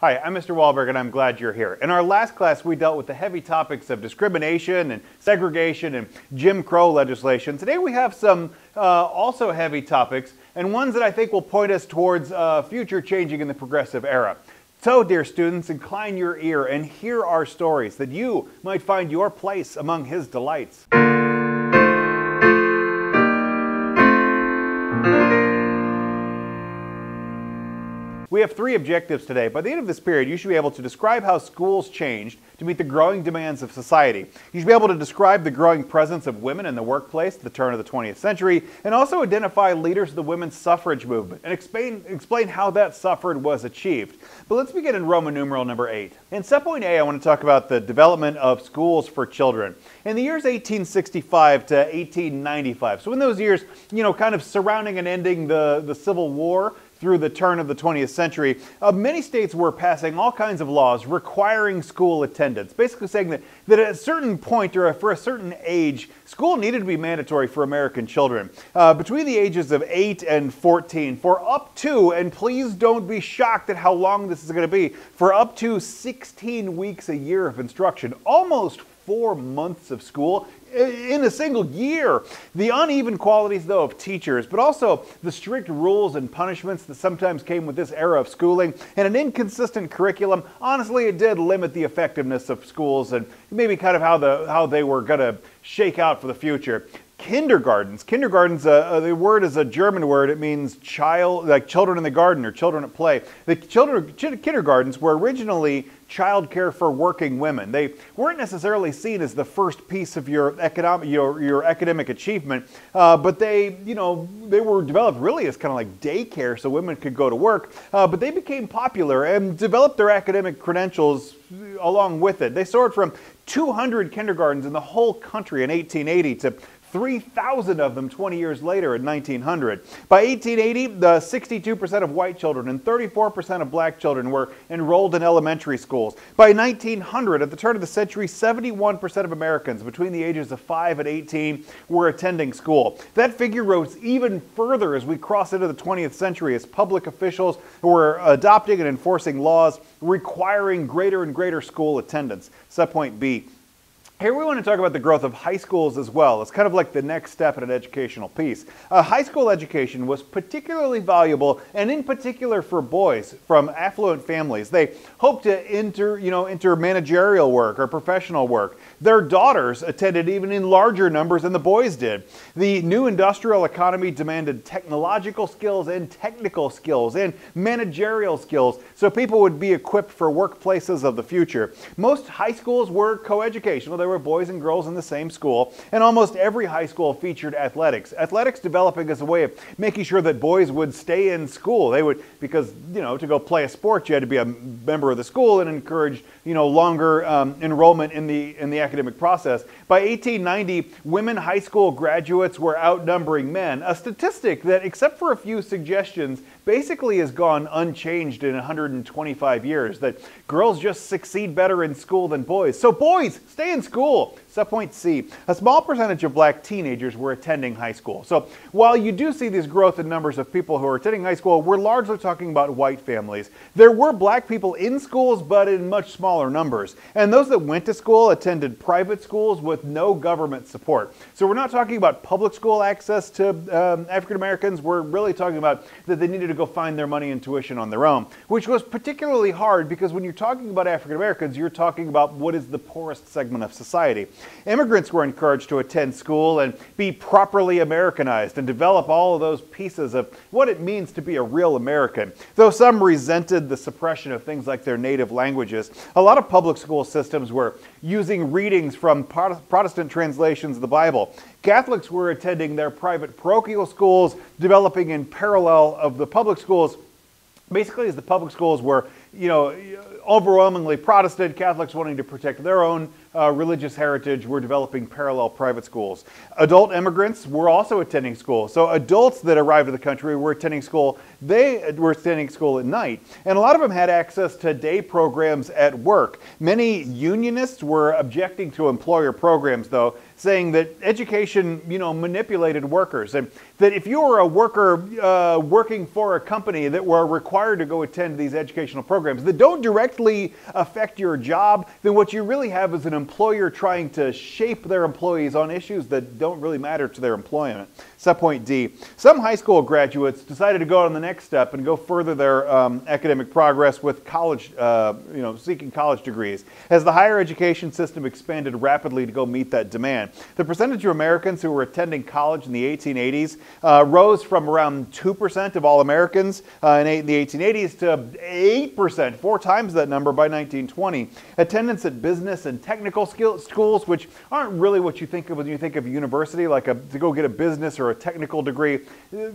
Hi, I'm Mr. Walberg and I'm glad you're here. In our last class, we dealt with the heavy topics of discrimination and segregation and Jim Crow legislation. Today we have some uh, also heavy topics and ones that I think will point us towards uh, future changing in the progressive era. So, dear students, incline your ear and hear our stories that you might find your place among his delights. We have three objectives today. By the end of this period, you should be able to describe how schools changed to meet the growing demands of society. You should be able to describe the growing presence of women in the workplace at the turn of the 20th century, and also identify leaders of the women's suffrage movement and explain, explain how that suffrage was achieved. But let's begin in Roman numeral number 8. In set point A, I want to talk about the development of schools for children. In the years 1865 to 1895, so in those years, you know, kind of surrounding and ending the, the Civil War, through the turn of the 20th century, uh, many states were passing all kinds of laws requiring school attendance, basically saying that, that at a certain point or for a certain age, school needed to be mandatory for American children. Uh, between the ages of 8 and 14, for up to, and please don't be shocked at how long this is going to be, for up to 16 weeks a year of instruction, almost four months of school in a single year. The uneven qualities, though, of teachers, but also the strict rules and punishments that sometimes came with this era of schooling, and an inconsistent curriculum, honestly, it did limit the effectiveness of schools and maybe kind of how, the, how they were going to shake out for the future kindergartens. Kindergartens, uh, uh, the word is a German word. It means child, like children in the garden or children at play. The children kindergartens were originally childcare for working women. They weren't necessarily seen as the first piece of your economic your, your academic achievement, uh, but they you know they were developed really as kind of like daycare so women could go to work. Uh, but they became popular and developed their academic credentials along with it. They soared from 200 kindergartens in the whole country in 1880 to 3,000 of them 20 years later in 1900. By 1880, the 62% of white children and 34% of black children were enrolled in elementary schools. By 1900, at the turn of the century, 71% of Americans between the ages of 5 and 18 were attending school. That figure rose even further as we cross into the 20th century as public officials were adopting and enforcing laws requiring greater and greater school attendance. Subpoint B. Here we want to talk about the growth of high schools as well. It's kind of like the next step in an educational piece. A high school education was particularly valuable, and in particular for boys from affluent families. They hoped to enter, you know, enter managerial work or professional work. Their daughters attended even in larger numbers than the boys did. The new industrial economy demanded technological skills and technical skills and managerial skills so people would be equipped for workplaces of the future. Most high schools were coeducational there were boys and girls in the same school, and almost every high school featured athletics. Athletics developing as a way of making sure that boys would stay in school. They would, because, you know, to go play a sport, you had to be a member of the school and encourage, you know, longer um, enrollment in the, in the academic process. By 1890, women high school graduates were outnumbering men, a statistic that, except for a few suggestions, basically has gone unchanged in 125 years, that girls just succeed better in school than boys. So boys, stay in school. Subpoint C, a small percentage of black teenagers were attending high school. So while you do see this growth in numbers of people who are attending high school, we're largely talking about white families. There were black people in schools, but in much smaller numbers. And those that went to school attended private schools with no government support. So we're not talking about public school access to um, African Americans. We're really talking about that they needed to go find their money and tuition on their own, which was particularly hard because when you're talking about African Americans, you're talking about what is the poorest segment of society. Immigrants were encouraged to attend school and be properly Americanized and develop all of those pieces of what it means to be a real American. Though some resented the suppression of things like their native languages, a lot of public school systems were using readings from Protestant translations of the Bible. Catholics were attending their private parochial schools, developing in parallel of the public schools. Basically, as the public schools were, you know, overwhelmingly Protestant, Catholics wanting to protect their own uh, religious heritage were developing parallel private schools. Adult immigrants were also attending school. So adults that arrived to the country were attending school. They were attending school at night. And a lot of them had access to day programs at work. Many unionists were objecting to employer programs, though, saying that education, you know, manipulated workers. And that if you were a worker uh, working for a company that were required to go attend these educational programs that don't directly affect your job, then what you really have is an employer trying to shape their employees on issues that don't really matter to their employment. Subpoint D. Some high school graduates decided to go on the next step and go further their um, academic progress with college, uh, you know, seeking college degrees. As the higher education system expanded rapidly to go meet that demand, the percentage of Americans who were attending college in the 1880s uh, rose from around 2% of all Americans uh, in the 1880s to 8%, four times that number by 1920. Attendance at business and technical skill schools, which aren't really what you think of when you think of university, like a, to go get a business or a technical degree.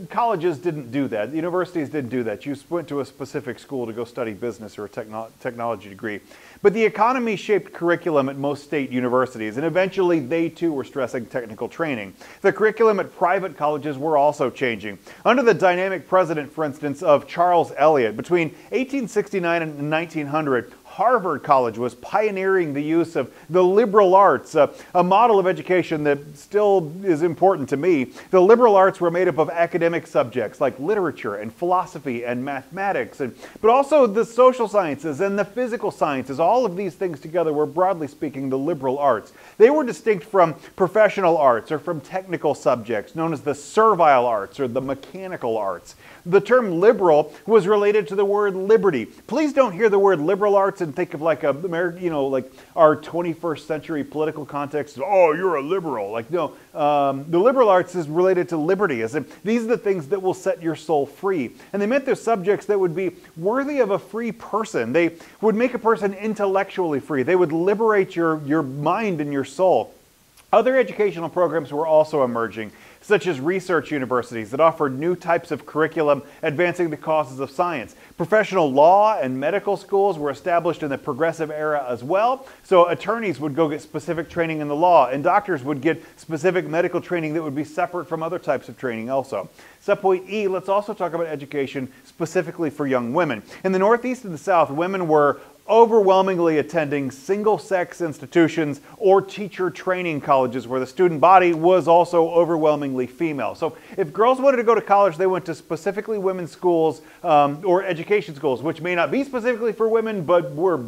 Colleges didn't do that. Universities didn't do that. You went to a specific school to go study business or a techno technology degree. But the economy shaped curriculum at most state universities, and eventually they too were stressing technical training. The curriculum at private colleges were also changing. Under the dynamic president, for instance, of Charles Eliot, between 1869 and 1900, Harvard College was pioneering the use of the liberal arts, uh, a model of education that still is important to me. The liberal arts were made up of academic subjects like literature and philosophy and mathematics, and, but also the social sciences and the physical sciences. All of these things together were, broadly speaking, the liberal arts. They were distinct from professional arts or from technical subjects known as the servile arts or the mechanical arts. The term liberal was related to the word liberty. Please don't hear the word liberal arts and think of like a, you know, like our 21st century political context. Oh, you're a liberal. Like, no, um, the liberal arts is related to liberty. As if these are the things that will set your soul free. And they meant they're subjects that would be worthy of a free person. They would make a person intellectually free. They would liberate your, your mind and your soul. Other educational programs were also emerging such as research universities that offered new types of curriculum advancing the causes of science. Professional law and medical schools were established in the progressive era as well, so attorneys would go get specific training in the law, and doctors would get specific medical training that would be separate from other types of training also. Subpoint E, let's also talk about education specifically for young women. In the Northeast and the South, women were overwhelmingly attending single sex institutions or teacher training colleges where the student body was also overwhelmingly female. So if girls wanted to go to college, they went to specifically women's schools um, or education schools, which may not be specifically for women, but were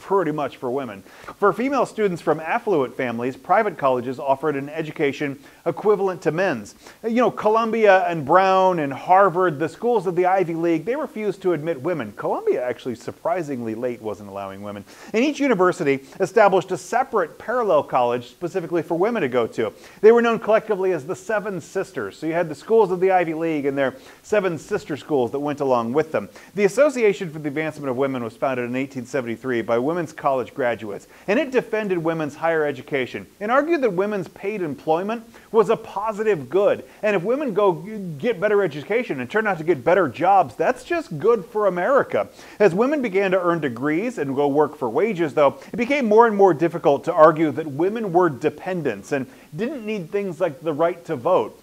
pretty much for women. For female students from affluent families, private colleges offered an education equivalent to men's. You know, Columbia and Brown and Harvard, the schools of the Ivy League, they refused to admit women. Columbia actually surprisingly late wasn't allowing women. And each university established a separate parallel college specifically for women to go to. They were known collectively as the Seven Sisters. So you had the schools of the Ivy League and their seven sister schools that went along with them. The Association for the Advancement of Women was founded in 1873 by women's college graduates, and it defended women's higher education and argued that women's paid employment was a positive good. And if women go get better education and turn out to get better jobs, that's just good for America. As women began to earn degrees and go work for wages, though, it became more and more difficult to argue that women were dependents and didn't need things like the right to vote.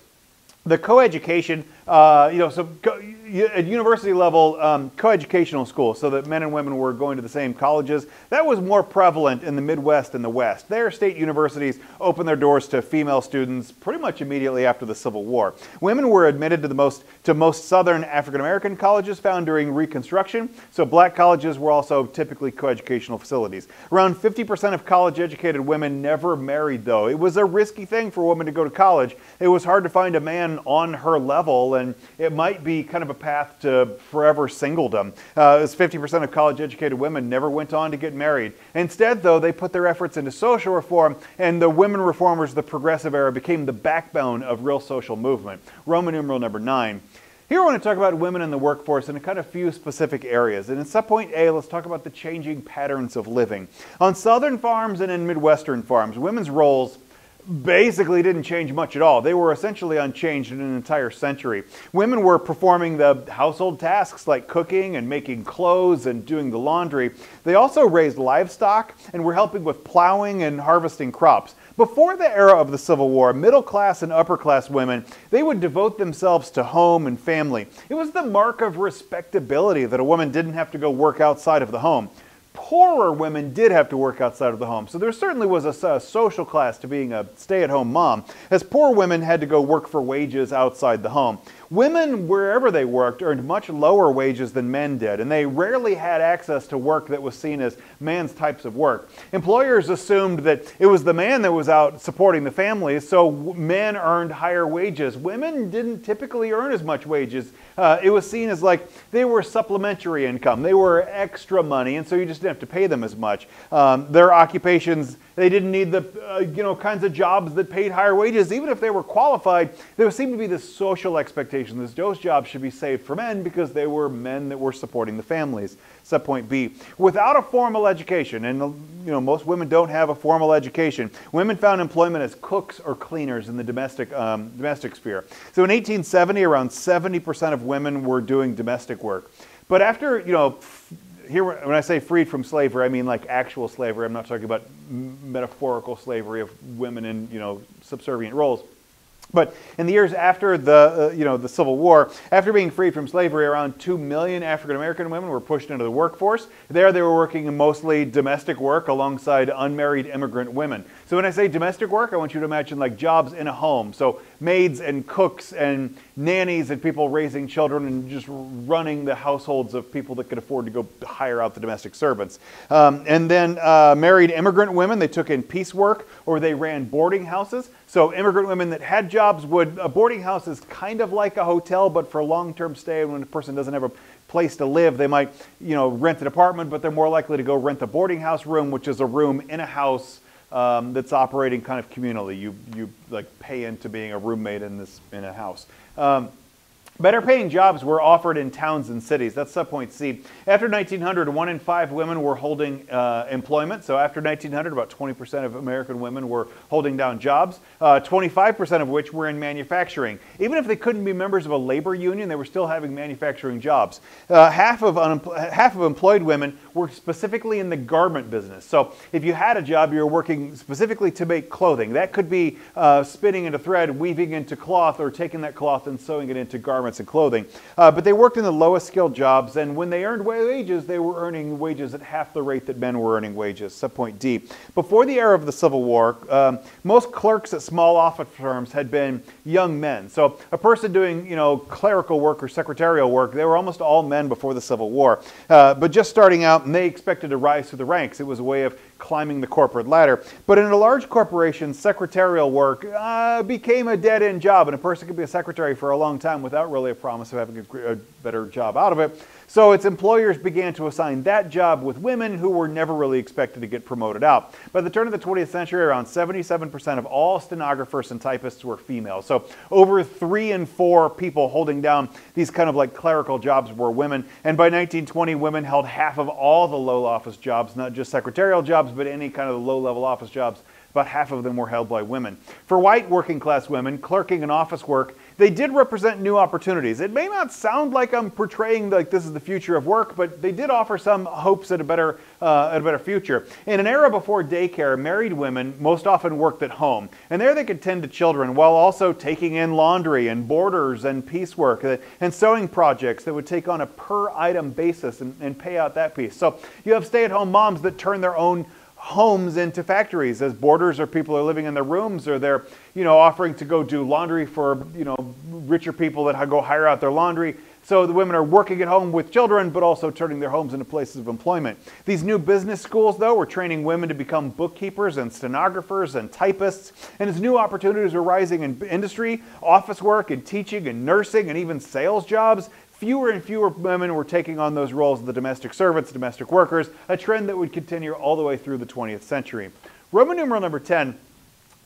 The coeducation uh, you know, so at university level, um, coeducational schools, so that men and women were going to the same colleges, that was more prevalent in the Midwest and the West. Their state universities opened their doors to female students pretty much immediately after the Civil War. Women were admitted to the most to most Southern African American colleges found during Reconstruction. So black colleges were also typically coeducational facilities. Around 50% of college-educated women never married, though. It was a risky thing for a woman to go to college. It was hard to find a man on her level and it might be kind of a path to forever singledom. Uh, as 50% of college educated women never went on to get married. Instead, though, they put their efforts into social reform, and the women reformers of the progressive era became the backbone of real social movement. Roman numeral number nine. Here I want to talk about women in the workforce in a kind of few specific areas. And in subpoint A, let's talk about the changing patterns of living. On southern farms and in Midwestern farms, women's roles basically didn't change much at all. They were essentially unchanged in an entire century. Women were performing the household tasks like cooking and making clothes and doing the laundry. They also raised livestock and were helping with plowing and harvesting crops. Before the era of the Civil War, middle class and upper class women, they would devote themselves to home and family. It was the mark of respectability that a woman didn't have to go work outside of the home. Poorer women did have to work outside of the home. So there certainly was a, a social class to being a stay at home mom, as poor women had to go work for wages outside the home. Women, wherever they worked, earned much lower wages than men did, and they rarely had access to work that was seen as man's types of work. Employers assumed that it was the man that was out supporting the family, so men earned higher wages. Women didn't typically earn as much wages. Uh, it was seen as like they were supplementary income, they were extra money, and so you just didn't have to pay them as much. Um, their occupations they didn't need the uh, you know kinds of jobs that paid higher wages, even if they were qualified. There seemed to be this social expectation that those jobs should be saved for men because they were men that were supporting the families. Subpoint B: Without a formal education, and you know most women don't have a formal education, women found employment as cooks or cleaners in the domestic um, domestic sphere. So in 1870, around 70% of women were doing domestic work. But after you know here when I say freed from slavery, I mean like actual slavery. I'm not talking about metaphorical slavery of women in you know subservient roles. But in the years after the, uh, you know, the Civil War, after being freed from slavery, around 2 million African American women were pushed into the workforce. There they were working mostly domestic work alongside unmarried immigrant women. So when I say domestic work, I want you to imagine like jobs in a home. So maids and cooks and nannies and people raising children and just running the households of people that could afford to go hire out the domestic servants. Um, and then uh, married immigrant women, they took in piecework or they ran boarding houses. So immigrant women that had jobs would, a boarding house is kind of like a hotel, but for long-term stay when a person doesn't have a place to live, they might, you know, rent an apartment, but they're more likely to go rent a boarding house room, which is a room in a house um, that's operating kind of communally. You, you like pay into being a roommate in this in a house. Um, Better paying jobs were offered in towns and cities. That's subpoint C. After 1900, one in five women were holding uh, employment. So after 1900, about 20% of American women were holding down jobs, 25% uh, of which were in manufacturing. Even if they couldn't be members of a labor union, they were still having manufacturing jobs. Uh, half, of half of employed women were specifically in the garment business. So if you had a job, you were working specifically to make clothing. That could be uh, spinning into thread, weaving into cloth, or taking that cloth and sewing it into garments garments and clothing. Uh, but they worked in the lowest skilled jobs, and when they earned wages, they were earning wages at half the rate that men were earning wages. Subpoint D. Before the era of the Civil War, um, most clerks at small office firms had been young men. So a person doing, you know, clerical work or secretarial work, they were almost all men before the Civil War. Uh, but just starting out, and they expected to rise through the ranks. It was a way of climbing the corporate ladder. But in a large corporation, secretarial work uh, became a dead end job, and a person could be a secretary for a long time without really a promise of having a, a better job out of it. So its employers began to assign that job with women who were never really expected to get promoted out. By the turn of the 20th century, around 77% of all stenographers and typists were female. So over three in four people holding down these kind of like clerical jobs were women. And by 1920, women held half of all the low office jobs, not just secretarial jobs, but any kind of low level office jobs. About half of them were held by women. For white working class women, clerking and office work they did represent new opportunities. It may not sound like I'm portraying like this is the future of work, but they did offer some hopes at a better, uh, at a better future. In an era before daycare, married women most often worked at home, and there they could tend to children while also taking in laundry and borders and piecework uh, and sewing projects that would take on a per item basis and, and pay out that piece. So you have stay-at-home moms that turn their own homes into factories as boarders or people are living in their rooms or they're you know offering to go do laundry for you know richer people that go hire out their laundry. So the women are working at home with children but also turning their homes into places of employment. These new business schools though were training women to become bookkeepers and stenographers and typists. And as new opportunities were rising in industry office work and teaching and nursing and even sales jobs fewer and fewer women were taking on those roles of the domestic servants, domestic workers, a trend that would continue all the way through the 20th century. Roman numeral number 10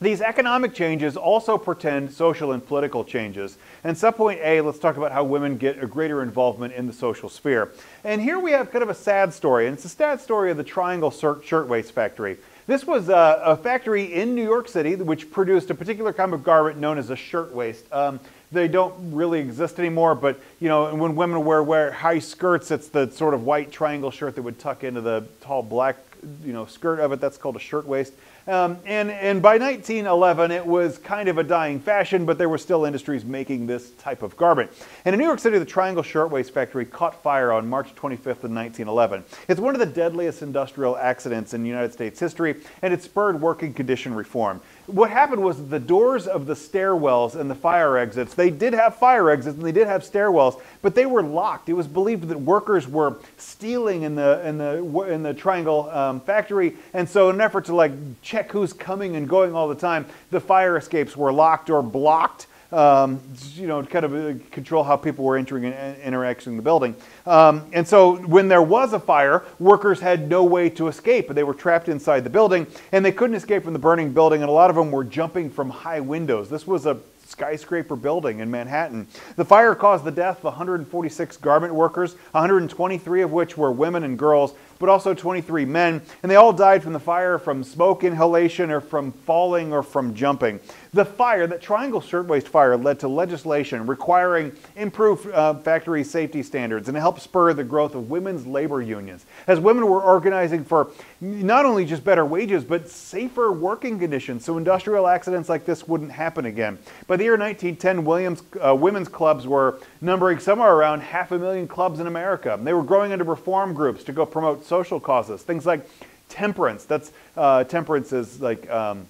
these economic changes also portend social and political changes. And subpoint A, let's talk about how women get a greater involvement in the social sphere. And here we have kind of a sad story, and it's a sad story of the Triangle Shirtwaist Factory. This was a, a factory in New York City which produced a particular kind of garment known as a shirtwaist. Um, they don't really exist anymore. But you know, when women wear wear high skirts, it's the sort of white triangle shirt that would tuck into the tall black you know skirt of it. That's called a shirtwaist. Um, and, and by 1911, it was kind of a dying fashion, but there were still industries making this type of garment. And in New York City, the Triangle Shirtwaist Factory caught fire on March 25th of 1911. It's one of the deadliest industrial accidents in United States history, and it spurred working condition reform what happened was the doors of the stairwells and the fire exits, they did have fire exits and they did have stairwells, but they were locked. It was believed that workers were stealing in the, in the, in the Triangle um, factory. And so in an effort to like check who's coming and going all the time, the fire escapes were locked or blocked um, you know, kind of uh, control how people were entering and interacting in the building. Um, and so when there was a fire, workers had no way to escape. They were trapped inside the building and they couldn't escape from the burning building. And a lot of them were jumping from high windows. This was a skyscraper building in Manhattan. The fire caused the death of 146 garment workers, 123 of which were women and girls, but also 23 men, and they all died from the fire from smoke inhalation or from falling or from jumping. The fire, that Triangle Shirtwaist Fire, led to legislation requiring improved uh, factory safety standards and helped spur the growth of women's labor unions as women were organizing for not only just better wages but safer working conditions so industrial accidents like this wouldn't happen again. By the year 1910, Williams uh, women's clubs were numbering somewhere around half a million clubs in America. They were growing into reform groups to go promote social causes, things like temperance. That's uh, temperance is like um,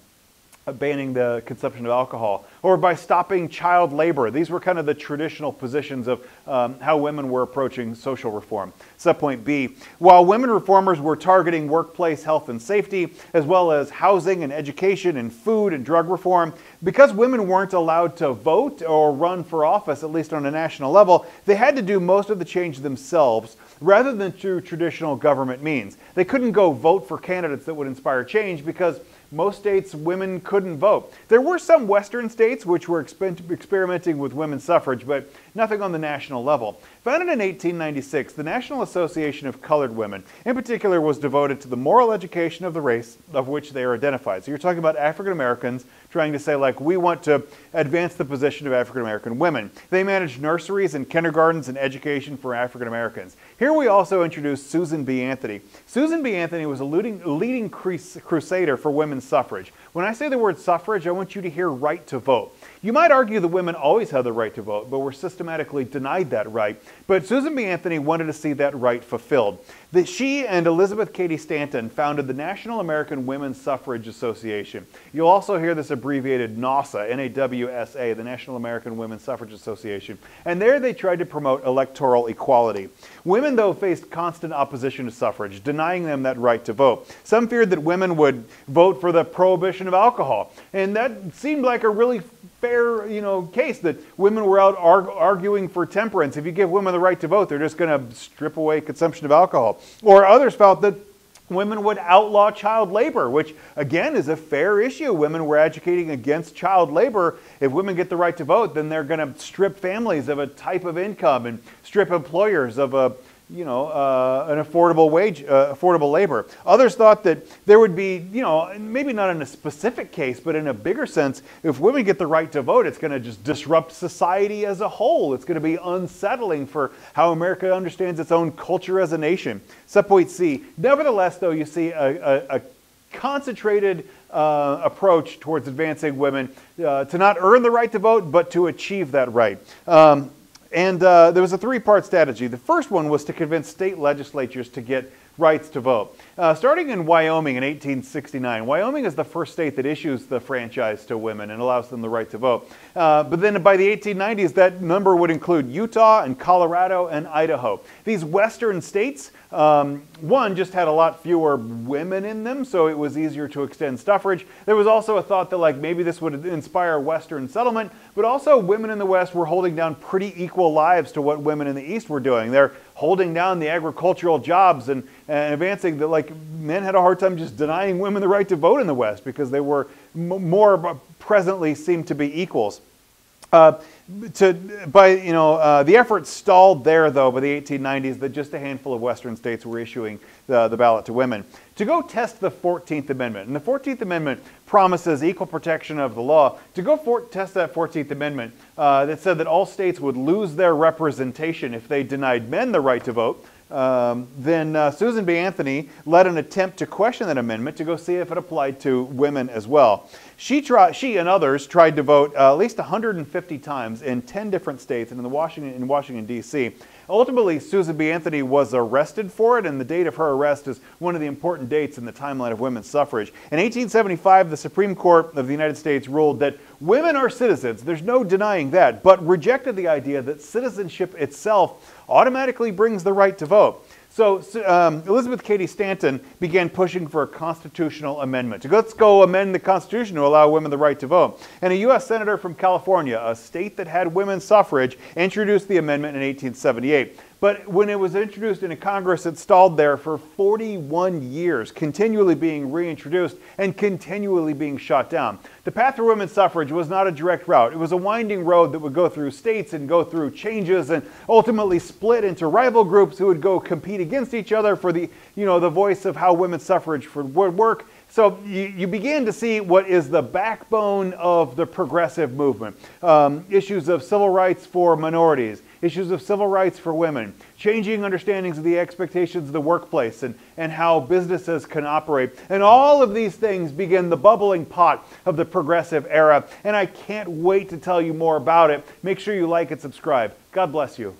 banning the consumption of alcohol, or by stopping child labor. These were kind of the traditional positions of um, how women were approaching social reform. Subpoint B, while women reformers were targeting workplace health and safety, as well as housing and education and food and drug reform, because women weren't allowed to vote or run for office, at least on a national level, they had to do most of the change themselves rather than through traditional government means. They couldn't go vote for candidates that would inspire change because most states women couldn't vote. There were some western states which were experimenting with women's suffrage, but nothing on the national level. Founded in 1896, the National Association of Colored Women, in particular, was devoted to the moral education of the race of which they are identified. So you're talking about African Americans trying to say, like, we want to advance the position of African American women. They managed nurseries and kindergartens and education for African Americans. Here we also introduce Susan B. Anthony. Susan B. Anthony was a leading, leading crusader for women's suffrage. When I say the word suffrage, I want you to hear right to vote. You might argue that women always had the right to vote, but were systematically denied that right. But Susan B. Anthony wanted to see that right fulfilled. That she and Elizabeth Cady Stanton founded the National American Women's Suffrage Association. You'll also hear this abbreviated NAWSA, N-A-W-S-A, the National American Women's Suffrage Association. And there they tried to promote electoral equality. Women, though, faced constant opposition to suffrage, denying them that right to vote. Some feared that women would vote for the prohibition of alcohol. And that seemed like a really fair, you know, case that women were out arg arguing for temperance. If you give women the right to vote, they're just going to strip away consumption of alcohol. Or others felt that women would outlaw child labor, which again is a fair issue. Women were advocating against child labor. If women get the right to vote, then they're going to strip families of a type of income and strip employers of a you know, uh, an affordable wage, uh, affordable labor. Others thought that there would be, you know, maybe not in a specific case, but in a bigger sense, if women get the right to vote, it's going to just disrupt society as a whole. It's going to be unsettling for how America understands its own culture as a nation. Subpoint C. Nevertheless, though, you see a, a, a concentrated uh, approach towards advancing women uh, to not earn the right to vote, but to achieve that right. Um, and uh, there was a three-part strategy. The first one was to convince state legislatures to get rights to vote. Uh, starting in Wyoming in 1869, Wyoming is the first state that issues the franchise to women and allows them the right to vote. Uh, but then by the 1890s, that number would include Utah and Colorado and Idaho. These western states, um, one, just had a lot fewer women in them, so it was easier to extend suffrage. There was also a thought that like maybe this would inspire western settlement, but also women in the West were holding down pretty equal lives to what women in the East were doing. They're holding down the agricultural jobs and, and advancing that like men had a hard time just denying women the right to vote in the West because they were more presently seemed to be equals. Uh, to, by, you know, uh, the effort stalled there, though, by the 1890s that just a handful of Western states were issuing the, the ballot to women. To go test the 14th Amendment, and the 14th Amendment promises equal protection of the law. To go for, test that 14th Amendment uh, that said that all states would lose their representation if they denied men the right to vote, Um, then uh, Susan B. Anthony led an attempt to question that amendment to go see if it applied to women as well. She, tried, she and others tried to vote uh, at least 150 times in 10 different states and in, the Washington, in Washington, D.C. Ultimately, Susan B. Anthony was arrested for it, and the date of her arrest is one of the important dates in the timeline of women's suffrage. In 1875, the Supreme Court of the United States ruled that women are citizens. There's no denying that, but rejected the idea that citizenship itself automatically brings the right to vote. So um, Elizabeth Cady Stanton began pushing for a constitutional amendment. Let's go amend the Constitution to allow women the right to vote. And a U.S. Senator from California, a state that had women's suffrage, introduced the amendment in 1878. But when it was introduced into Congress, it stalled there for 41 years, continually being reintroduced and continually being shot down. The path for women's suffrage was not a direct route. It was a winding road that would go through states and go through changes and ultimately split into rival groups who would go compete against each other for the, you know, the voice of how women's suffrage would work. So you, you begin to see what is the backbone of the progressive movement. Um, issues of civil rights for minorities, issues of civil rights for women, changing understandings of the expectations of the workplace and, and how businesses can operate. And all of these things begin the bubbling pot of the progressive era. And I can't wait to tell you more about it. Make sure you like and subscribe. God bless you.